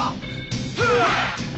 了！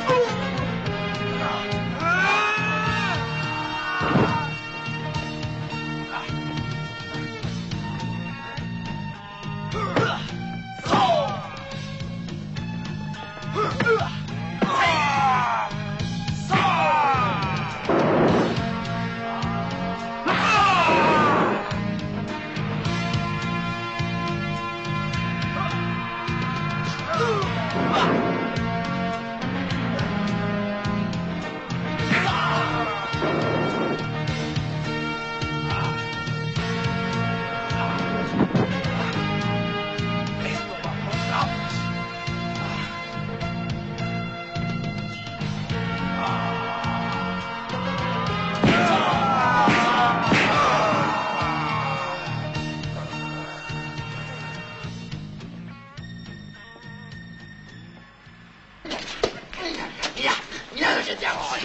Come on. trên xã hội